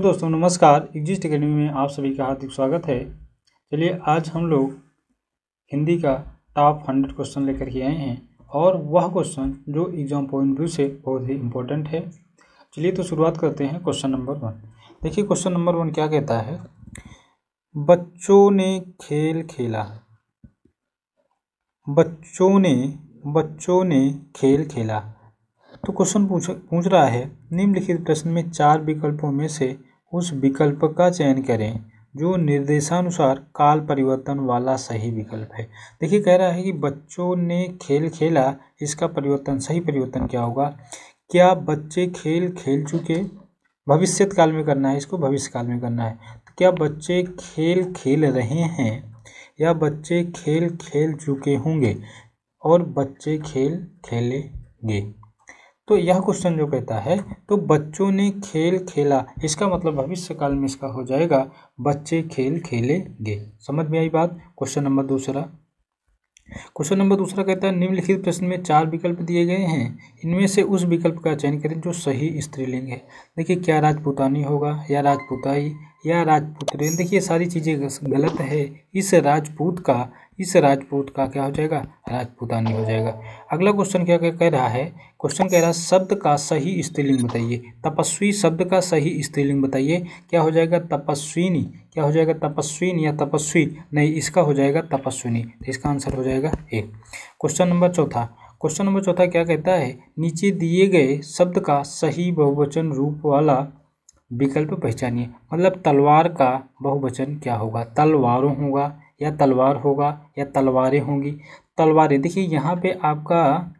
Hello दोस्तों, नमस्कार। Exist academy में आप सभी का हार्दिक स्वागत है। चलिए, आज हम लोग हिंदी का टॉप हंड्रेड क्वेश्चन लेकर के आए हैं और वह क्वेश्चन जो एग्ज़ाम पॉइंट व्यू से बहुत ही इम्पोर्टेंट है। चलिए तो शुरुआत करते हैं क्वेश्चन नंबर वन देखिए क्वेश्चन नंबर वन क्या कहता है? बच्चों ने खेल खेला। बच्चों ने बच्चों ने खेल खेला। तो क्वेश्चन पूछ पूछ रहा है, निम्नलिखित प्रश्न में चार विकल्पों में से उस विकल्प का चयन करें, जो निर्देशानुसार काल परिवर्तन वाला सही विकल्प है। देखिए, कह रहा है कि बच्चों ने खेल खेला, इसका परिवर्तन, सही परिवर्तन क्या होगा? क्या बच्चे खेल खेल चुके? भविष्य काल में करना है, इसको भविष्य काल में करना है। तो क्या बच्चे खेल खेल रहे हैं? या बच्चे खेल खेल चुके होंगे? और बच्चे खेल खेलेंगे? तो यह क्वेश्चन जो कहता है तो बच्चों ने खेल खेला। इसका मतलब भविष्य काल में इसका हो जाएगा, बच्चे खेल खेलेंगे। समझ में आई बात? क्वेश्चन नंबर दूसरा। क्वेश्चन नंबर दूसरा कहता है, निम्नलिखित प्रश्न में चार विकल्प दिए गए हैं। इनमें से उस विकल्प का चयन करें जो सही स्त्रीलिंग है। देखिए, क्या राजपूतानी होगा या राजपूताई? या राजपुत्र देखिए, सारी चीज़ें गलत है। इस राजपूत का, इस राजपूत का क्या हो जाएगा? राजपूतानी हो जाएगा। अगला क्वेश्चन क्या कह रहा है? क्वेश्चन कह रहा है, शब्द का सही स्त्रीलिंग बताइए। तपस्वी शब्द का सही स्त्रीलिंग बताइए। क्या हो जाएगा? तपस्विनी। क्या हो जाएगा? तपस्वीन या तपस्वी? नहीं, इसका हो जाएगा तपस्विनी। तो इसका आंसर हो जाएगा ए क्वेश्चन नंबर चौथा। क्वेश्चन नंबर चौथा क्या कहता है? नीचे दिए गए शब्द का सही बहुवचन रूप वाला विकल्प पहचानिए। मतलब तलवार का बहुवचन क्या होगा? तलवारों होगा या तलवार होगा या तलवारें होंगी? तलवारें। देखिए, यहाँ पे आपका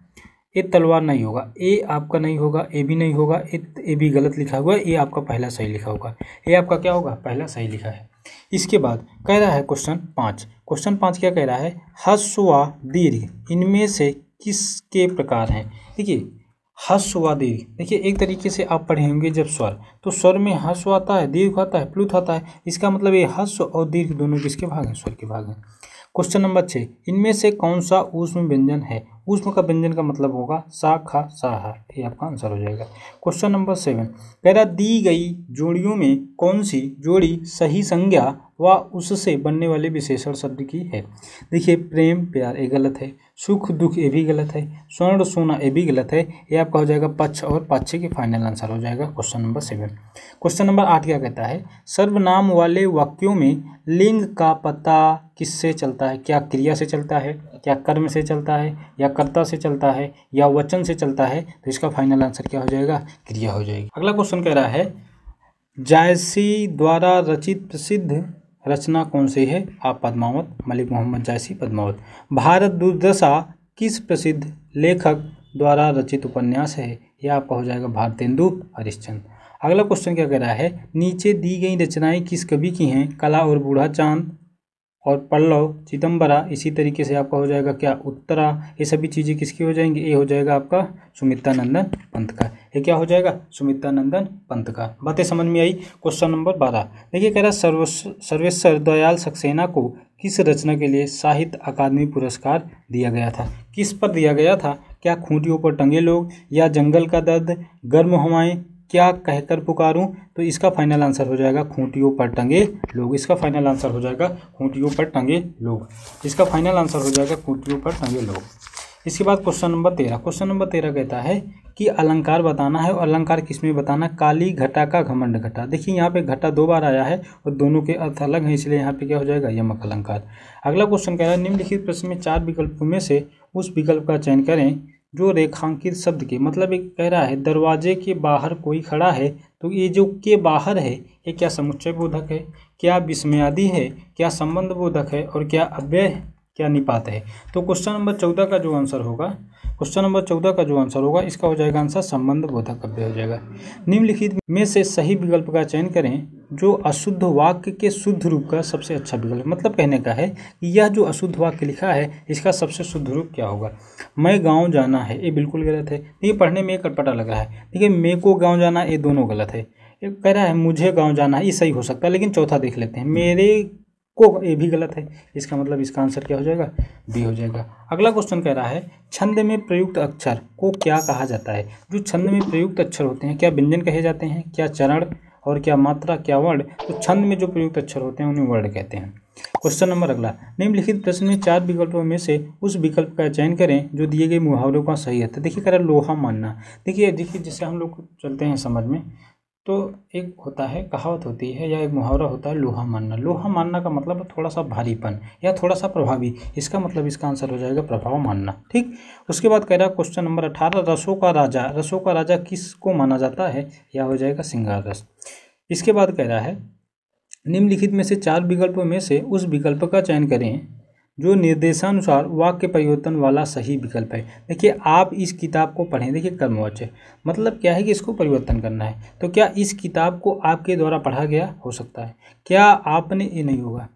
ए तलवार नहीं होगा, ए आपका नहीं होगा, ए भी नहीं होगा, ए ए भी गलत लिखा हुआ है ए आपका पहला सही लिखा होगा। ए आपका क्या होगा? पहला सही लिखा है। इसके बाद कह रहा है क्वेश्चन पाँच। क्वेश्चन पाँच क्या कह रहा है? हस्वा दीर्घ इनमें से किसके प्रकार हैं? देखिए हस्व दीर्घ देखिए, एक तरीके से आप पढ़े होंगे जब स्वर तो स्वर में हस्व आता है, दीर्घ आता है, प्लुत आता है, इसका मतलब ये हस्व और दीर्घ दोनों किसके भाग हैं, स्वर के भाग हैं। क्वेश्चन नंबर छः इनमें से कौन सा ऊष्म व्यंजन है? ऊष्म का व्यंजन का मतलब होगा सा खा सा हा ये आपका आंसर हो जाएगा। क्वेश्चन नंबर सेवन रहा दी गई जोड़ियों में कौन सी जोड़ी सही संज्ञा व उससे बनने वाले विशेषण शब्द की है? देखिए, प्रेम, प्यार, ये गलत है। सुख दुख ये भी गलत है, स्वर्ण सोना ये भी गलत है, ये आपका हो जाएगा पक्ष और पक्ष के फाइनल आंसर हो जाएगा question number seven question number आठ क्या कहता है? सर्वनाम वाले वाक्यों में लिंग का पता किससे चलता है? क्या क्रिया से चलता है? क्या कर्म से चलता है? या कर्ता से चलता है? या वचन से चलता है? तो इसका फाइनल आंसर क्या हो जाएगा? क्रिया हो जाएगी. अगला क्वेश्चन कह रहा है, जायसी द्वारा रचित प्रसिद्ध रचना कौन सी है? आप पद्मावत, मलिक मोहम्मद जैसी पद्मावत। भारत दुर्दशा किस प्रसिद्ध लेखक द्वारा रचित उपन्यास है? यह आपका हो जाएगा भारतेंदु हरिश्चंद। अगला क्वेश्चन क्या कह रहा है? नीचे दी गई रचनाएँ किस कवि की हैं? कला और बूढ़ा चाँद और पल्लव चिदम्बरा इसी तरीके से आपका हो जाएगा क्या? उत्तरा, ये सभी चीज़ें किसकी हो जाएँगी? ये हो जाएगा आपका सुमित्रा नंदन पंत का। ये क्या हो जाएगा? सुमित्रा नंदन पंत का। बातें समझ में आई? क्वेश्चन नंबर बारह। देखिए, कह रहा सर्व सर्वेश्वर दयाल सक्सेना को किस रचना के लिए साहित्य अकादमी पुरस्कार दिया गया था? किस पर दिया गया था? क्या खूंटियों पर टंगे लोग? या जंगल का दर्द? गर्म हवाएँ? क्या कहकर पुकारूं? तो इसका फाइनल आंसर हो जाएगा, खूंटियों पर टंगे लोग। इसका फाइनल आंसर हो जाएगा, खूंटियों पर टंगे लोग। इसका फाइनल आंसर हो जाएगा, खूंटियों पर टंगे लोग। इसके बाद क्वेश्चन नंबर तेरह। क्वेश्चन नंबर तेरह कहता है कि अलंकार बताना है और अलंकार किसमें बताना काली घटा का घमंड घटा। देखिए, यहाँ पे घटा दो बार आया है और दोनों के अर्थ अलग हैं, इसलिए यहाँ पे क्या हो जाएगा? यमक अलंकार। अगला क्वेश्चन कह रहा है, निम्नलिखित प्रश्न में चार विकल्पों में से उस विकल्प का चयन करें जो रेखांकित शब्द के मतलब एक कह रहा है, दरवाजे के बाहर कोई खड़ा है तो ये जो के बाहर है, ये क्या समुच्चय बोधक है? क्या विस्मयादि है? क्या संबंध बोधक है? और क्या अव्यय क्या निपात है? तो क्वेश्चन नंबर चौदह का जो आंसर होगा क्वेश्चन नंबर चौदह का जो आंसर होगा, इसका हो जाएगा आंसर संबंध बोधक अव्यय हो जाएगा। निम्नलिखित में से सही विकल्प का चयन करें, जो अशुद्ध वाक्य के शुद्ध रूप का सबसे अच्छा विकल्प मतलब कहने का है कि यह जो अशुद्ध वाक्य लिखा है, इसका सबसे शुद्ध रूप क्या होगा? मैं गाँव जाना है, ये बिल्कुल गलत है। ये पढ़ने में एक अटपटा लग रहा है। ठीक है मे को गाँव जाना, ये दोनों गलत है। कह रहा है, मुझे गाँव जाना है, ये सही हो सकता है, लेकिन चौथा देख लेते हैं। मेरे को ये भी गलत है। इसका मतलब इसका आंसर क्या हो जाएगा? बी हो जाएगा। अगला क्वेश्चन कह रहा है, छंद में प्रयुक्त अक्षर को क्या कहा जाता है? जो छंद में प्रयुक्त अक्षर होते हैं, क्या व्यंजन कहे जाते हैं? क्या चरण और क्या मात्रा, क्या वर्ण तो छंद में जो प्रयुक्त अक्षर होते हैं, उन्हें वर्ण कहते हैं। क्वेश्चन नंबर अगला, निम्नलिखित प्रश्न में चार विकल्पों में से उस विकल्प का चयन करें जो दिए गए मुहावरों का सही है। तो देखिए, कह रहा लोहा मानना। देखिए देखिए जिससे हम लोग चलते हैं समझ में तो एक होता है, कहावत होती है या एक मुहावरा होता है, लोहा मानना। लोहा मानना का मतलब थोड़ा सा भारीपन या थोड़ा सा प्रभावी। इसका मतलब इसका आंसर हो जाएगा प्रभाव मानना, ठीक? उसके बाद कह रहा क्वेश्चन नंबर अठारह, रसों का राजा। रसों का राजा किसको माना जाता है? या हो जाएगा सिंगार रस। इसके बाद कह रहा है, निम्नलिखित में से चार विकल्पों में से उस विकल्प का चयन करें जो निर्देशानुसार वाक्य परिवर्तन वाला सही विकल्प है। देखिए, आप इस किताब को पढ़ें। देखिए कर्मवाच्य मतलब क्या है कि इसको परिवर्तन करना है। तो क्या इस किताब को आपके द्वारा पढ़ा गया? हो सकता है। क्या आपने ये नहीं होगा?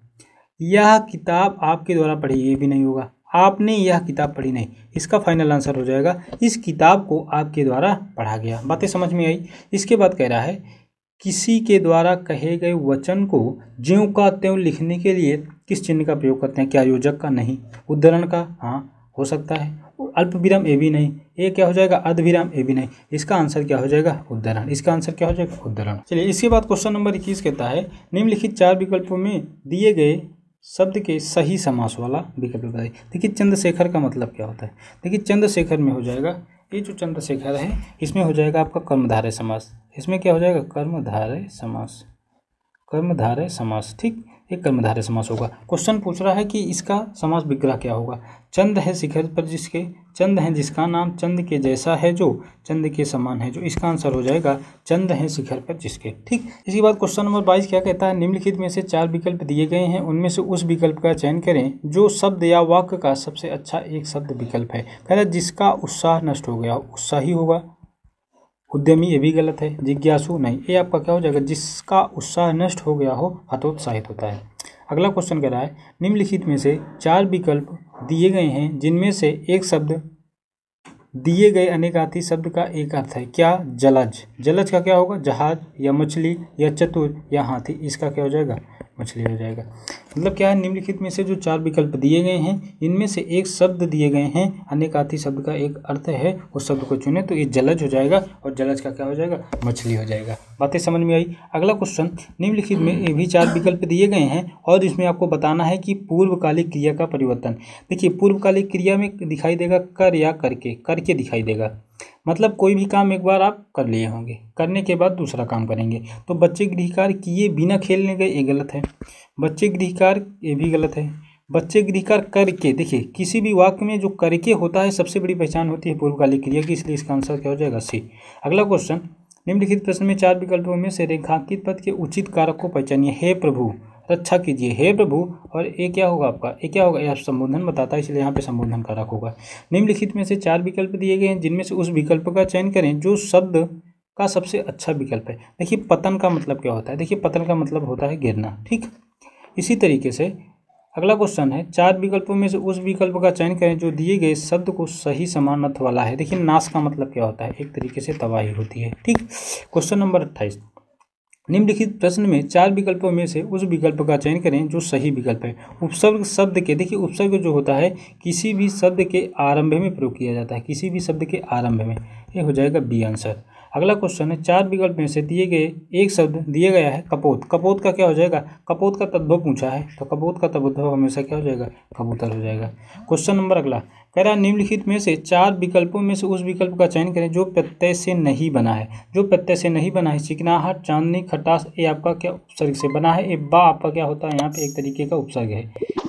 यह किताब आपके द्वारा पढ़ी, ये भी नहीं होगा। आपने यह किताब पढ़ी नहीं। इसका फाइनल आंसर हो जाएगा। इस किताब को आपके द्वारा पढ़ा गया। बातें समझ में आई? इसके बाद कह रहा है किसी के द्वारा कहे गए वचन को ज्यों का त्यों लिखने के लिए किस चिन्ह का प्रयोग करते हैं? क्या योजक का? नहीं। उद्धरण का? हाँ हो सकता है। अल्प विराम ए भी नहीं। ये क्या हो जाएगा? अर्ध विराम ए भी नहीं। इसका आंसर क्या हो जाएगा? उद्धरण। इसका आंसर क्या हो जाएगा? उद्धरण। चलिए, इसके बाद क्वेश्चन नंबर इक्कीस कहता है, निम्नलिखित चार विकल्पों में दिए गए शब्द के सही समास वाला विकल्प बताइए। देखिए, चंद्रशेखर का मतलब क्या होता है? देखिए, चंद्रशेखर में हो जाएगा ये जो चंद्रशेखर है, इसमें हो जाएगा आपका कर्मधारय समास। इसमें क्या हो जाएगा? कर्मधारय समास। कर्मधारय समास, ठीक? ये कर्मधारय समास होगा। क्वेश्चन पूछ रहा है कि इसका समास विग्रह क्या होगा? चंद है शिखर पर जिसके, चंद है जिसका नाम, चंद के जैसा है जो, चंद के समान है जो। इसका आंसर हो जाएगा, चंद है शिखर पर जिसके। ठीक इसके बाद क्वेश्चन नंबर बाईस क्या कहता है? निम्नलिखित में से चार विकल्प दिए गए हैं, उनमें से उस विकल्प का चयन करें, जो शब्द या वाक्य का सबसे अच्छा एक शब्द विकल्प है। कह रहा जिसका उत्साह नष्ट हो गया, उत्साही होगा। उद्यमी, ये भी गलत है। जिज्ञासु, नहीं। ये आपका क्या हो जाएगा? जिसका उत्साह नष्ट हो गया हो, हतोत्साहित होता है। अगला क्वेश्चन कह रहा है, निम्नलिखित में से चार विकल्प दिए गए हैं, जिनमें से एक शब्द, दिए गए अनेकार्थी शब्द का एक अर्थ है। क्या जलज? जलज का क्या होगा? जहाज़ या मछली या चतुर या हाथी, इसका क्या हो जाएगा? मछली हो जाएगा। मतलब क्या है, निम्नलिखित में से जो चार विकल्प दिए गए हैं, इनमें से एक शब्द दिए गए हैं, अनेकार्थी शब्द का एक अर्थ है, उस शब्द को चुने तो ये जलज हो जाएगा, और जलज का क्या हो जाएगा, मछली हो जाएगा। बातें समझ में आई? अगला क्वेश्चन निम्नलिखित में ये भी चार विकल्प दिए गए हैं, और इसमें आपको बताना है कि पूर्वकालिक क्रिया का परिवर्तन। देखिए, पूर्वकालिक क्रिया में दिखाई देगा कर या करके करके दिखाई देगा। मतलब कोई भी काम एक बार आप कर लिए होंगे, करने के बाद दूसरा काम करेंगे। तो बच्चे गृह कार्य किए बिना खेलने गए, ये गलत है। बच्चे गृह कार्य ये भी गलत है। बच्चे गृहकार करके, देखिए, किसी भी वाक्य में जो करके होता है, सबसे बड़ी पहचान होती है पूर्वकालिक क्रिया की, इसलिए इसका आंसर क्या हो जाएगा? सी। अगला क्वेश्चन निम्नलिखित प्रश्न में चार विकल्पों में से रेखांकित पद के उचित कारक को पहचानिए। हे प्रभु, रक्षा कीजिए। हे प्रभु, और ये क्या होगा आपका? ये क्या होगा? यह संबोधन बताता है, इसलिए यहाँ पे संबोधन कारक होगा। निम्नलिखित में से चार विकल्प दिए गए हैं, जिनमें से उस विकल्प का चयन करें जो शब्द का सबसे अच्छा विकल्प है। देखिए, पतन का मतलब क्या होता है? देखिए, पतन का मतलब होता है गिरना, ठीक? इसी तरीके से अगला क्वेश्चन है, चार विकल्पों में से उस विकल्प का चयन करें जो दिए गए शब्द को सही समान अर्थ वाला है। देखिए, नाश का मतलब क्या होता है? एक तरीके से तबाही होती है, ठीक? क्वेश्चन नंबर अट्ठाईस। निम्नलिखित प्रश्न में चार विकल्पों में से उस विकल्प का चयन करें जो सही विकल्प है। उपसर्ग शब्द के, देखिए, उपसर्ग जो होता है, किसी भी शब्द के आरंभ में प्रयोग किया जाता है, किसी भी शब्द के आरंभ में। ये हो जाएगा बी आंसर अगला क्वेश्चन है, चार विकल्प में से दिए गए एक शब्द दिया गया है, कपोत। कपोत का क्या हो जाएगा? कपोत का तद्भव पूछा है तो कपोत का तद्भव हमेशा क्या हो जाएगा? कबूतर हो जाएगा। क्वेश्चन नंबर अगला। कह रहा है, निम्नलिखित में से चार विकल्पों में से उस विकल्प का चयन करें जो प्रत्यय से नहीं बना है। जो प्रत्यय से नहीं बना है, चिकनाहट, चांदनी, खटास ये आपका क्या उपसर्ग से बना है? ये बा आपका क्या होता है? यहाँ पे एक तरीके का उपसर्ग है।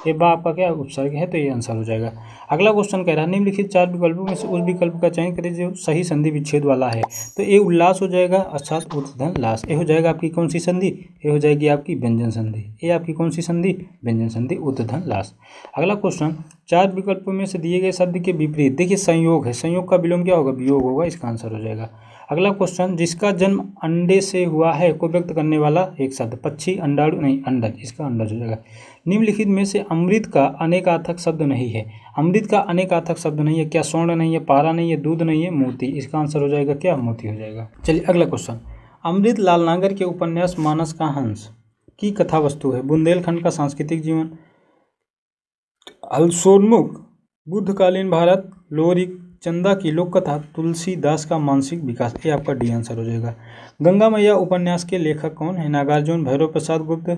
ये बा आपका क्या उपसर्ग है? तो ये आंसर हो जाएगा। अगला क्वेश्चन कह रहा है, निम्नलिखित चार विकल्पों में से उस विकल्प का चयन करें जो सही संधि विच्छेद वाला है। तो ये उल्लास हो जाएगा, अर्थात उत्धन लास ये हो जाएगा आपकी कौन सी संधि? ये हो जाएगी आपकी व्यंजन संधि। ये आपकी कौन सी संधि? व्यंजन संधि उत्धन लास अगला क्वेश्चन चार विकल्पों में से दिए गए शब्द के विपरीत। देखिए, संयोग है। संयोग का विलोम क्या होगा? वियोग होगा, इसका आंसर हो जाएगा। अगला क्वेश्चन जिसका जन्म अंडे से हुआ है, को व्यक्त करने वाला एक शब्द, पक्षी, अंडाणु, नहीं, अंडज, इसका अंडज हो जाएगा। निम्नलिखित में से अमृत का अनेकार्थक शब्द नहीं है। अमृत का अनेकार्थक शब्द नहीं है। क्या स्वर्ण नहीं है, पारा नहीं है, दूध नहीं है, मोती, इसका आंसर हो जाएगा क्या? मोती हो जाएगा। चलिए, अगला क्वेश्चन अमृत लाल नागर के उपन्यास मानस का हंस की कथा वस्तु है। बुंदेलखंड का सांस्कृतिक जीवन। अलसोन्मुख बुद्धकालीन भारत लोरिक चंदा की लोक कथा तुलसीदास का मानसिक विकास, ये आपका डी आंसर हो जाएगा। गंगा मैया उपन्यास के लेखक कौन है? नागार्जुन, भैरव प्रसाद गुप्त,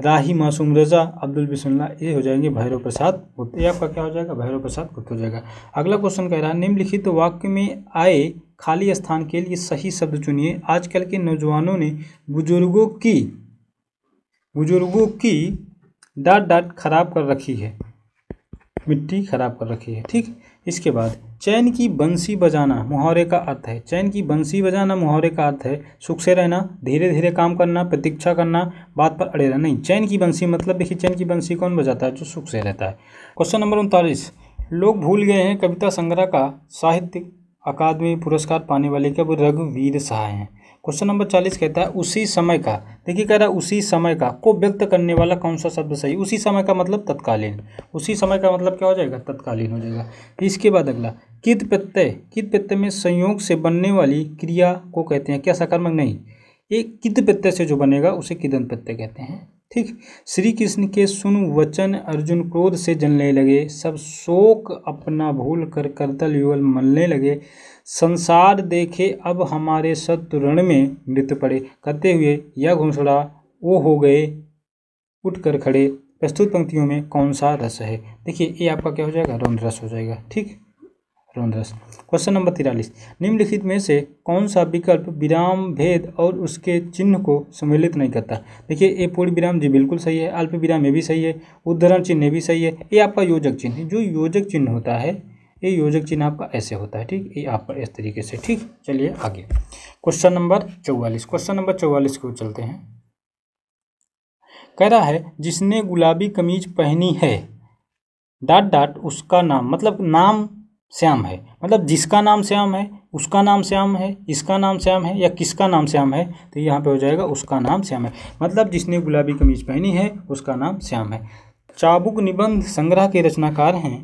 राही मासूम रजा, अब्दुल बिस्मिल्ला ये हो जाएँगे भैरव प्रसाद गुप्त। ये आपका क्या हो जाएगा? भैरव प्रसाद गुप्त हो जाएगा। अगला क्वेश्चन कह रहा है, निम्नलिखित तो वाक्य में आए खाली स्थान के लिए सही शब्द चुनिए। आजकल के नौजवानों ने बुज़ुर्गों की बुज़ुर्गों की डांट डांट खराब कर रखी है। मिट्टी खराब कर रखी है, ठीक? इसके बाद, चैन की बंसी बजाना, मुहावरे का अर्थ है। चैन की बंसी बजाना, मुहावरे का अर्थ है, सुख से रहना धीरे धीरे काम करना, प्रतीक्षा करना, बात पर अड़े रहना। नहीं, चैन की बंसी मतलब देखिए, चैन की बंसी कौन बजाता है? जो सुख से रहता है। क्वेश्चन नंबर उनतालीस। लोग भूल गए हैं कविता संग्रह का साहित्य अकादमी पुरस्कार पाने वाले क्या वो रघुवीर सहाय हैं। क्वेश्चन नंबर चालीस कहता है, उसी समय का। देखिए, कह रहा है, उसी समय का। को व्यक्त करने वाला कौन सा शब्द सही? उसी समय का मतलब तत्कालीन। उसी समय का मतलब क्या हो जाएगा? तत्कालीन हो जाएगा। इसके बाद अगला, कित प्रत्यय? कित प्रत्यय में संयोग से बनने वाली क्रिया को कहते हैं, क्या सकारात्मक नहीं, ये कित प्रत्यय से जो बनेगा, उसे किदन प्रत्यय कहते हैं। ठीक। श्री कृष्ण के सुन वचन अर्जुन क्रोध से जलने लगे। सब शोक अपना भूल कर करतल युगल मलने लगे। संसार देखे अब हमारे शत्रु रण में मृत पड़े। करते हुए यह घोषणा वो हो गए उठकर खड़े। प्रस्तुत पंक्तियों में कौन सा रस है? देखिए, ये आपका क्या हो जाएगा? रौद्र रस हो जाएगा। ठीक? रौद्र रस। क्वेश्चन नंबर तिरालीस। निम्नलिखित में से कौन सा विकल्प विराम, भेद और उसके चिन्ह को सम्मिलित नहीं करता? देखिए ये पूर्ण विराम जी बिल्कुल सही है, अल्प विराम ये भी सही है, उद्धरण चिन्ह भी सही है। ये आपका योजक चिन्ह जो योजक चिन्ह होता है ये योजक चिन्ह आपका ऐसे होता है, ठीक? ये आपका इस तरीके से, ठीक? चलिए आगे। क्वेश्चन नंबर चौवालीस। क्वेश्चन नंबर चौवालीस को चलते हैं। कह रहा है, जिसने गुलाबी कमीज पहनी है डाट डाट उसका नाम मतलब नाम श्याम है। मतलब जिसका नाम श्याम है, उसका नाम श्याम है, इसका नाम श्याम है या किसका नाम श्याम है तो यहाँ पे हो जाएगा उसका नाम श्याम है। मतलब जिसने गुलाबी कमीज पहनी है, उसका नाम श्याम है। चाबुक निबंध संग्रह के रचनाकार हैं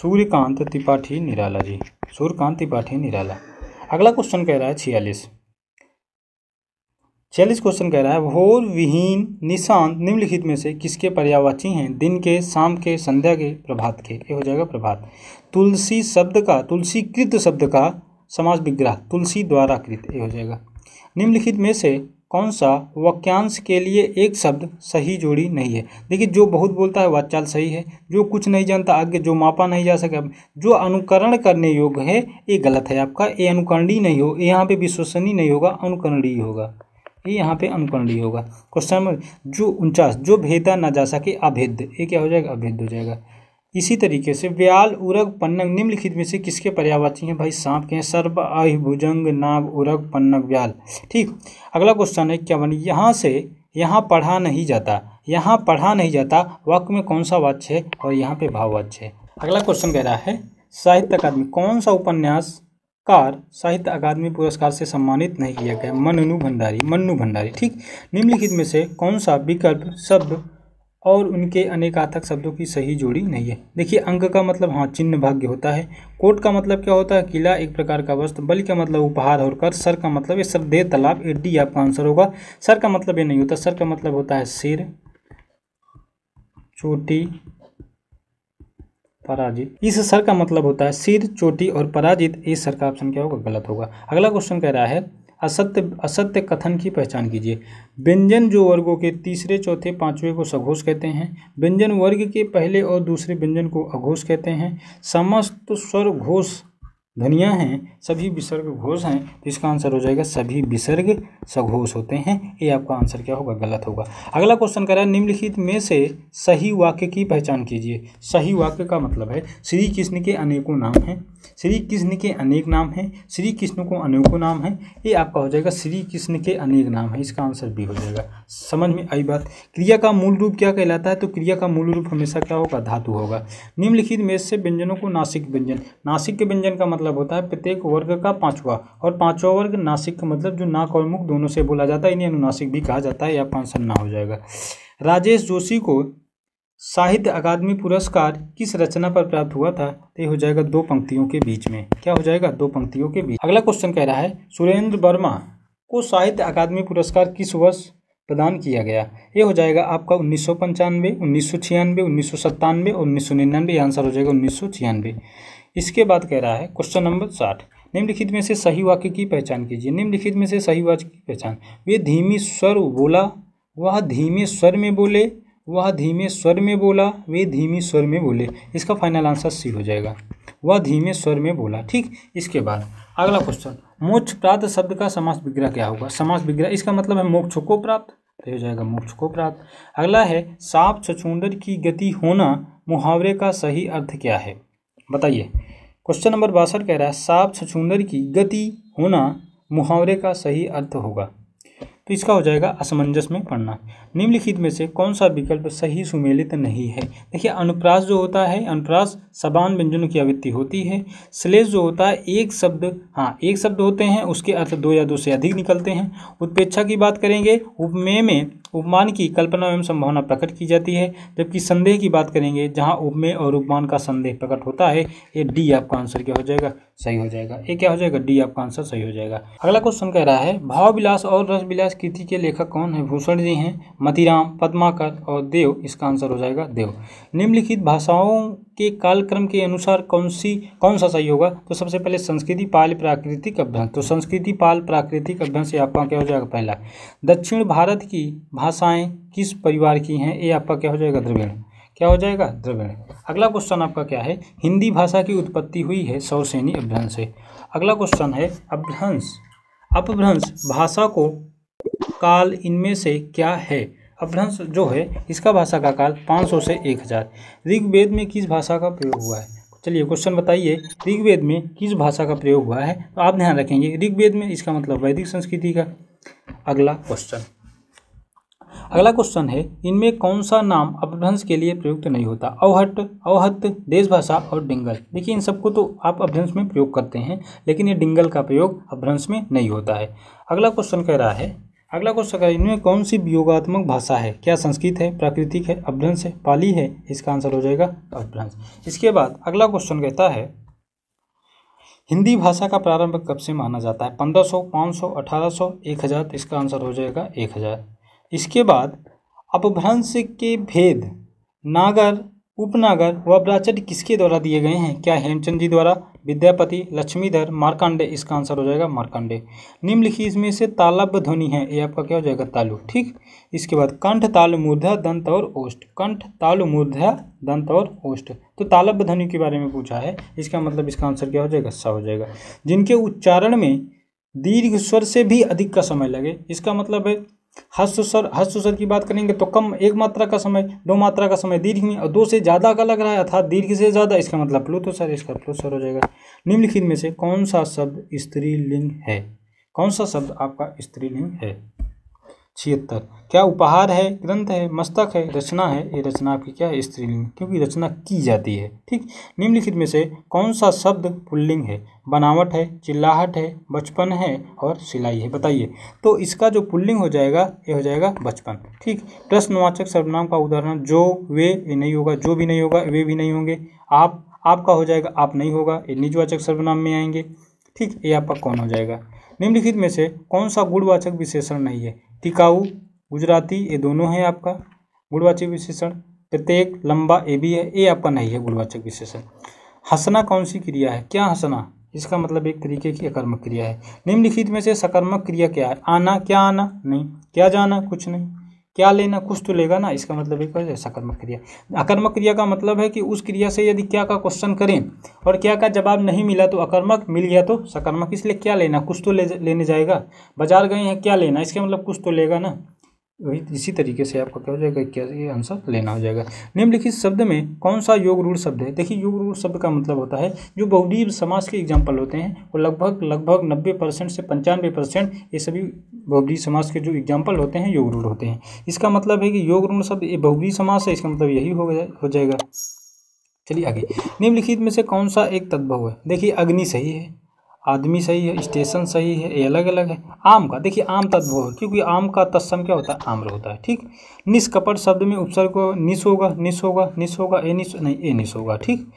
सूर्यकांत त्रिपाठी निराला जी। सूर्यकांत त्रिपाठी निराला। अगला क्वेश्चन कह रहा है छियालीस। छियालीस क्वेश्चन कह रहा है भोर विहीन निशांत निम्नलिखित में से किसके पर्यावाची हैं? दिन के, शाम के, संध्या के, प्रभात के। ये हो जाएगा प्रभात। तुलसी शब्द का तुलसी कृत शब्द का समाज विग्रह, तुलसी द्वारा कृत। ये हो जाएगा। निम्नलिखित में से कौन सा वाक्यांश के लिए एक शब्द सही जोड़ी नहीं है? देखिए, जो बहुत बोलता है वाचाल सही है। जो कुछ नहीं जानता, आगे जो मापा नहीं जा सके, जो अनुकरण करने योग्य है, ये गलत है आपका। ये अनुकरणीय नहीं हो, यहाँ पे विश्वसनीय नहीं होगा, अनुकरणीय होगा। ये यहाँ पे अनुकरणीय होगा। क्वेश्चन नंबर जो उनचास, जो भेदा ना जा सके, अभेद्य। ये क्या हो जाएगा? अभेद्य हो जाएगा। इसी तरीके से व्याल, उरग, पन्नग, निम्नलिखित में से किसके पर्यावाची हैं? भाई सांप के हैं। सर्व आह भुजंग, नाग, उरग, पन्नग, व्याल। ठीक। अगला क्वेश्चन है, क्या बनी? यहाँ से, यहाँ पढ़ा नहीं जाता। यहाँ पढ़ा नहीं जाता। वाक्य में कौन सा वाच्य है? और यहाँ पे भाववाच्य है। अगला क्वेश्चन कह रहा है, साहित्य अकादमी, कौन सा उपन्यास कार साहित्य अकादमी पुरस्कार से सम्मानित नहीं किया गया। मन्नू भंडारी मन्नू भंडारी, ठीक? निम्नलिखित में से कौन सा विकल्प, शब्द और उनके अनेकाथक शब्दों की सही जोड़ी नहीं है? देखिए, अंक का मतलब हाँ चिन्ह भाग्य होता है। कोट का मतलब क्या होता है? किला, एक प्रकार का वस्त्र। बल का मतलब उपहार और कर। सर का मतलब सर दे तालाब ए, डी, आपका आंसर होगा। सर का मतलब ये नहीं होता। सर का मतलब होता है सिर, चोटी पराजित। इस सर का मतलब होता है सिर, चोटी और पराजित। इस सर का ऑप्शन क्या होगा? गलत होगा। अगला क्वेश्चन कह रहा है, असत्य असत्य कथन की पहचान कीजिए। व्यंजन जो वर्गों के तीसरे, चौथे, पाँचवें को सघोष कहते हैं, व्यंजन वर्ग के पहले और दूसरे व्यंजन को अघोष कहते हैं। समस्त स्वर घोष ध्वनियाँ हैं, सभी विसर्ग घोष हैं तो इसका आंसर हो जाएगा सभी विसर्ग सघोष होते हैं। ये आपका आंसर क्या होगा? गलत होगा। अगला क्वेश्चन कह रहा है, निम्नलिखित में से सही वाक्य की पहचान कीजिए। सही वाक्य का मतलब है, श्री कृष्ण के अनेकों नाम हैं। श्री कृष्ण के अनेक नाम हैं श्री कृष्ण को अनेकों नाम हैं, ये आपका हो जाएगा श्री कृष्ण के अनेक नाम है, इसका आंसर भी हो जाएगा। समझ में आई बात? क्रिया का मूल रूप क्या कहलाता है? तो क्रिया का मूल रूप हमेशा क्या होगा? धातु होगा। निम्नलिखित में से व्यंजनों को नासिक व्यंजन। नासिक के व्यंजन का मतलब होता है प्रत्येक वर्ग का पांचवा, और पांचवा वर्ग नासिक का मतलब जो नाक और मुख दोनों से बोला जाता है, इन्हें अनुनासिक भी कहा जाता है, या आंसर ना हो जाएगा। राजेश जोशी को साहित्य अकादमी पुरस्कार किस रचना पर प्राप्त हुआ था? तो हो जाएगा दो पंक्तियों के बीच में। क्या हो जाएगा दो पंक्तियों के बीच? अगला क्वेश्चन कह रहा है, सुरेंद्र वर्मा को साहित्य अकादमी पुरस्कार किस वर्ष प्रदान किया गया? ये हो जाएगा आपका उन्नीस सौ पंचानवे, उन्नीस सौ छियानवे, उन्नीस सौ सत्तानवे और उन्नीस सौ निन्यानवे। आंसर हो जाएगा उन्नीस सौ छियानवे। इसके बाद कह रहा है क्वेश्चन नंबर साठ। निम्नलिखित में से सही वाक्य की पहचान कीजिए। निम्नलिखित में से सही वाक्य की पहचान। वे धीमी स्वर बोला, वह धीमे स्वर में बोले वह धीमे स्वर में बोला, वे धीमी स्वर में बोले। इसका फाइनल आंसर सी हो जाएगा। वह धीमे स्वर में बोला, ठीक? इसके बाद अगला क्वेश्चन मोक्ष प्राप्त शब्द का समास विग्रह क्या होगा? समास विग्रह, इसका मतलब है मोक्ष को प्राप्त। तो हो जाएगा मोक्ष को प्राप्त। अगला है, सांप छछूंदर की गति होना मुहावरे का सही अर्थ क्या है? बताइए। क्वेश्चन नंबर बासठ कह रहा है, सांप छछूंदर की गति होना मुहावरे का सही अर्थ होगा। तो इसका हो जाएगा असमंजस में पढ़ना। निम्नलिखित में से कौन सा विकल्प सही सुमेलित नहीं है? देखिए, अनुप्रास जो होता है, अनुप्रास सबान व्यंजनों की आवृत्ति होती है। श्लेष जो होता है, एक शब्द हाँ एक शब्द होते हैं, उसके अर्थ दो या दो से अधिक निकलते हैं। उत्पेक्षा की बात करेंगे, उपमेय में उपमान की कल्पना एवं संभावना प्रकट की जाती है, जबकि संदेह की बात करेंगे, जहाँ उपमेय और उपमान का संदेह प्रकट होता है, ये डी आपका आंसर क्या हो जाएगा? सही हो जाएगा। ये क्या हो जाएगा? डी आपका आंसर सही हो जाएगा। अगला क्वेश्चन कह रहा है भाव विलास और रस विलास कृति के लेखक कौन है? भूषण जी हैं, मतीराम, पद्माकर और देव। इसका आंसर हो जाएगा देव। निम्नलिखित भाषाओं के कालक्रम के अनुसार कौन सी, कौन सा सही होगा? तो सबसे पहले संस्कृति, पाल प्राकृतिक अभ्यंश। तो संस्कृति, पाल प्राकृतिक अभ्यंश, ये आपका क्या हो जाएगा पहला? दक्षिण भारत की भाषाएँ किस परिवार की हैं? ये आपका क्या हो जाएगा? द्रविड़। क्या हो जाएगा? द्रविड़। अगला क्वेश्चन आपका क्या है? हिंदी भाषा की उत्पत्ति हुई है सौरसेनी अभ्यंश से। अगला क्वेश्चन है अभ्यंश। अपभ्रंश भाषा को काल इनमें से क्या है? अभ्रंश जो है, इसका भाषा का काल 500 से 1000 ऋग्वेद में किस भाषा का प्रयोग हुआ है? चलिए क्वेश्चन बताइए, ऋग्वेद में किस भाषा का प्रयोग हुआ है? तो आप ध्यान रखेंगे, ऋग्वेद में इसका मतलब वैदिक संस्कृति का। अगला क्वेश्चन अगला क्वेश्चन है, इनमें कौन सा नाम अपभ्रंश के लिए प्रयुक्त तो नहीं होता? अवहट, अवहत, देशभाषा और डिंगल। देखिए, इन सबको तो आप अपभ्रंश में प्रयोग करते हैं, लेकिन ये डिंगल का प्रयोग अपभ्रंश में नहीं होता है। अगला क्वेश्चन कह रहा है अगला क्वेश्चन है, इनमें कौन सी वियोगात्मक भाषा है? क्या संस्कृत है, प्राकृतिक है अपभ्रंश है, पाली है? इसका आंसर हो जाएगा अपभ्रंश इसके बाद अगला क्वेश्चन कहता है, हिंदी भाषा का प्रारंभ कब से माना जाता है? पंद्रह सौ, पाँच सौ, अठारह सौ, एक हज़ार? इसका आंसर हो जाएगा एक हज़ार। इसके बाद अपभ्रंश के भेद, नागर उपनागर व ब्राचट किसके द्वारा दिए गए हैं? क्या हेमचंद जी द्वारा? विद्यापति लक्ष्मीधर मार्कांडे। इसका आंसर हो जाएगा मार्कांडे। निम्नलिखित इसमें से तालब ध्वनि है। ये आपका क्या हो जाएगा? तालु। ठीक? इसके बाद कंठ ताल मूर्धा दंत और ओष्ठ। कंठ तालु मूर्धा दंत और ओष्ठ। तो तालब ध्वनि के बारे में पूछा है। इसका मतलब इसका आंसर क्या हो जाएगा? सा हो जाएगा। जिनके उच्चारण में दीर्घ स्वर से भी अधिक का समय लगे, इसका मतलब है हस्तस्वर हस्तुसर की बात करेंगे तो कम एक मात्रा का समय, दो मात्रा का समय दीर्घ में और दो से ज़्यादा का लग रहा है अर्थात दीर्घ से ज़्यादा, इसका मतलब प्लुतोसर, इसका प्लुतोसर हो जाएगा। निम्नलिखित में से कौन सा शब्द स्त्रीलिंग है? कौन सा शब्द आपका स्त्रीलिंग है? छिहत्तर। क्या उपहार है, ग्रंथ है, मस्तक है, रचना है? ये रचना आपकी क्या है, स्त्रीलिंग क्योंकि रचना की जाती है, ठीक? निम्नलिखित में से कौन सा शब्द पुल्लिंग है? बनावट है, चिल्लाहट है, बचपन है और सिलाई है, बताइए। तो इसका जो पुल्लिंग हो जाएगा, ये हो जाएगा बचपन, ठीक? प्रश्नवाचक सर्वनाम का उदाहरण, जो, वे, ये नहीं होगा, जो भी नहीं होगा, वे भी नहीं होंगे। आप, आपका हो जाएगा, आप नहीं होगा, ये निजवाचक सर्वनाम में आएँगे, ठीक? ये आपका कौन हो जाएगा? निम्नलिखित में से कौन सा गुणवाचक विशेषण नहीं है? टिकाऊ, गुजराती, ये दोनों है आपका गुणवाचक विशेषण। प्रत्येक, लंबा, ए भी है ये आपका नहीं है गुणवाचक विशेषण। हंसना कौन सी क्रिया है? क्या हंसना? इसका मतलब एक तरीके की अकर्मक क्रिया है। निम्नलिखित में से सकर्मक क्रिया क्या है? आना, क्या आना? नहीं, क्या जाना? कुछ नहीं। क्या लेना कुछ तो लेगा ना, इसका मतलब एक सकर्मक क्रिया। अकर्मक क्रिया का मतलब है कि उस क्रिया से यदि क्या का क्वेश्चन करें और क्या का जवाब नहीं मिला तो अकर्मक, मिल गया तो सकर्मक। इसलिए क्या लेना, कुछ तो ले, लेने जाएगा। बाज़ार गए हैं, क्या लेना, इसका मतलब कुछ तो लेगा ना। वही इसी तरीके से आपका क्या हो जाएगा, क्या ये आंसर लेना हो जाएगा। निम्नलिखित शब्द में कौन सा योग रूढ़ शब्द है? देखिए, योग रूढ़ शब्द का मतलब होता है जो बहुडीर समाज के एग्ज़ाम्पल होते हैं वो लगभग लगभग नब्बे परसेंट से पंचानवे परसेंट ये सभी बहुडीर समाज के जो एग्ज़ाम्पल होते हैं, योग रूढ़ होते हैं। इसका मतलब है कि योग रूढ़ शब्द ये बहुडीर समाज है, इसका मतलब यही हो हो जाएगा। चलिए आगे। निम्नलिखित में से कौन सा एक तद्भव है? देखिए, अग्नि सही है। आदमी सही है, स्टेशन सही है, ये अलग अलग है। आम का, देखिए, आम तत्व है क्योंकि आम का तत्सम क्या होता है? आम्र होता है, ठीक? निष्कपट शब्द में उपसर्ग निस होगा निश होगा निश होगा, ए निस, नहीं, ए निश होगा, ठीक?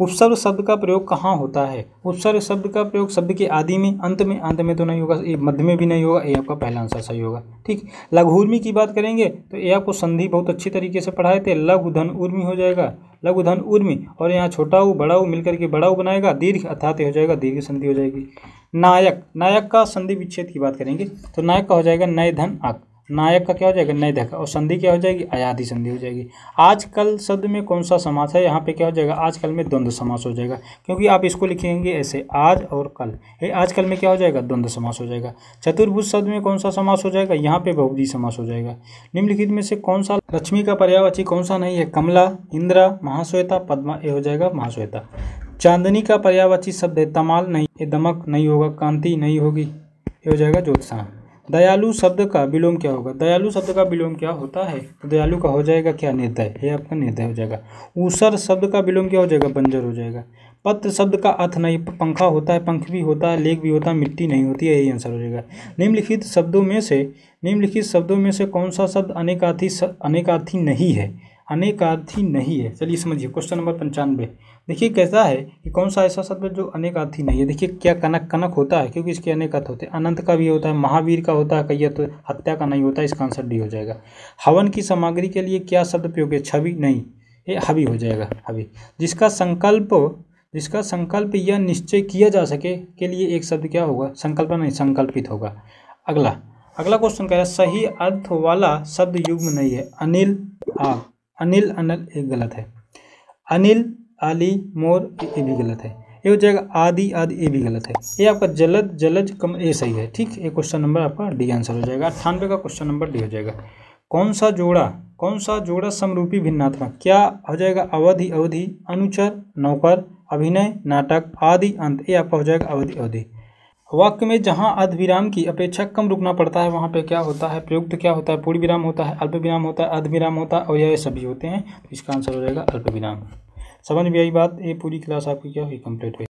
उपसर्ग शब्द का प्रयोग कहाँ होता है? उपसर्ग शब्द का प्रयोग शब्द के आदि में, अंत में अंत में तो नहीं होगा ये मध्य में भी नहीं होगा ये आपका पहला आंसर सही होगा। ठीक? लघु उर्मी की बात करेंगे तो ये आपको संधि बहुत अच्छी तरीके से पढ़ाए थे लघु धन उर्मी हो जाएगा। लघु धन उर्मी, और यहाँ छोटा ऊ बड़ा ऊ मिलकर के बड़ा ऊ बनाएगा, दीर्घ अर्थात हो जाएगा, दीर्घ संधि हो जाएगी। नायक नायक का संधि विच्छेद की बात करेंगे तो नायक का हो जाएगा नए धन अक नायक का क्या हो जाएगा? नए धक और संधि क्या हो जाएगी? अयाधि संधि हो जाएगी। आजकल शब्द में कौन सा समास है? यहाँ पे क्या हो जाएगा? आजकल में द्वंद्व समास हो जाएगा। क्योंकि आप इसको लिखेंगे ऐसे, आज और कल। ये आजकल में क्या हो जाएगा? द्वंद्व समास हो जाएगा। चतुर्भुज शब्द में कौन सा समास हो जाएगा? यहाँ पे बहुजी समास हो जाएगा। निम्नलिखित में से कौन सा लक्ष्मी का पर्यावाची कौन सा नहीं है? कमला, इंद्रा, महाश्वेता, पद्मा, ये हो जाएगा महाश्वेता। चांदनी का पर्यावाची शब्द है, तमाल नहीं, ये दमक नहीं होगा, कांति नहीं होगी, ये हो जाएगा ज्योत्सा दयालु शब्द का विलोम क्या होगा? दयालु शब्द का विलोम क्या होता है? तो दयालु का हो जाएगा क्या? निर्दय ये आपका निर्दय हो जाएगा। ऊसर शब्द का विलोम क्या हो जाएगा? बंजर हो जाएगा। पत्र शब्द का अर्थ नहीं, पंखा होता है, पंख भी होता है, लेख भी होता है, मिट्टी नहीं होती है, यही आंसर हो जाएगा। निम्नलिखित शब्दों में से, निम्नलिखित शब्दों में से कौन सा शब्द अनेकार्थी अनेकार्थी नहीं है? अनेकार्थी नहीं है। चलिए समझिए क्वेश्चन नंबर पंचानवे। देखिए कैसा है कि कौन सा ऐसा शब्द जो अनेकार्थी नहीं है? देखिए, क्या कनक कनक होता है? क्योंकि इसके अनेक अर्थ होते हैं। अनंत का भी होता है, महावीर का होता है कहिए तो हत्या का नहीं होता, इसका आंसर डी हो जाएगा। हवन की सामग्री के लिए क्या शब्द प्रयोग है? छवि? नहीं। ये हवि हो जाएगा, हवि। जिसका संकल्प जिसका संकल्प यह निश्चय किया जा सके के लिए एक शब्द क्या होगा? संकल्प नहीं, संकल्पित होगा। अगला अगला क्वेश्चन कह रहा है, सही अर्थ वाला शब्द युग्म नहीं है, अनिल आ। अनिल अनल एक गलत है। अनिल आली मोर, ये भी गलत है। ये हो जाएगा आदि आदि ये भी गलत है। ये आपका जलद जलज कम ये सही है, ठीक? ये क्वेश्चन नंबर आपका डी आंसर हो जाएगा। अट्ठानवे का क्वेश्चन नंबर डी हो जाएगा। कौन सा जोड़ा, कौन सा जोड़ा समरूपी भिन्नात्मक? क्या हो जाएगा अवधि अवधि, अनुचर, नौकर, अभिनय, नाटक, आदि, अंत? ये आपका हो जाएगा अवधि अवधि। वाक्य में जहाँ अर्ध विराम की अपेक्षा कम रुकना पड़ता है, वहाँ पे क्या होता है? प्रयुक्त क्या होता है? पूर्ण विराम होता है, अल्प विराम होता है अर्ध विराम होता है, और यह सभी होते हैं। तो इसका आंसर हो जाएगा अल्प विराम। समझ में आई बात? ये पूरी क्लास आपकी क्या हुई? कंप्लीट हुई।